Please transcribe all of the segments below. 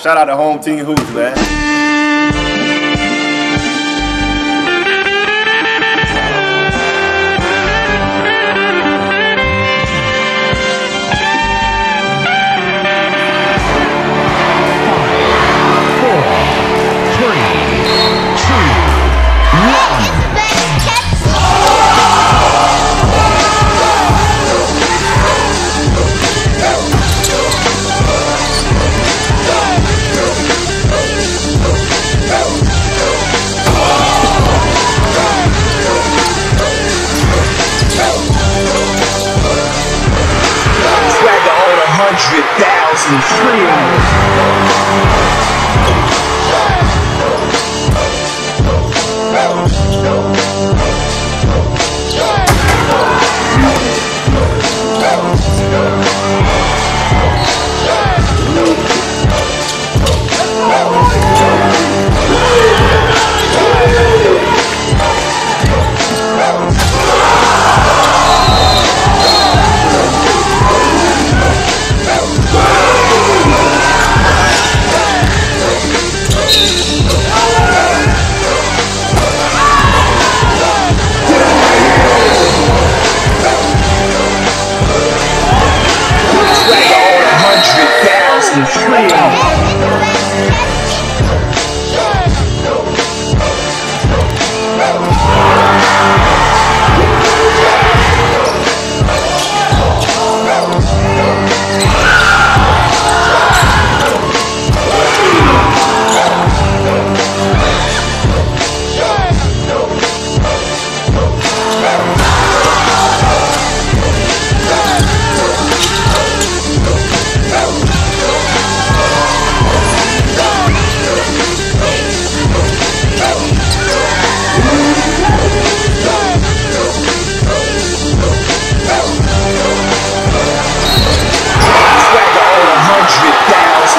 Shout out to Home Team Hoops, man. Hundred thousand streams. Thousand trillion. Swagger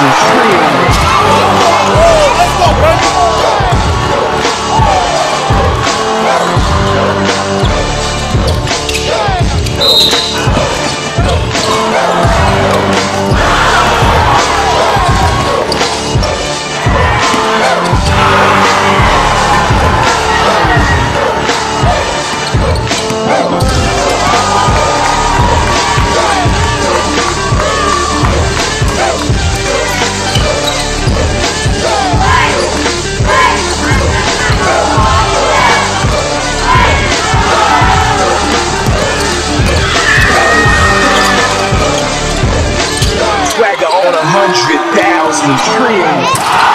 thousand trillion. Swagger on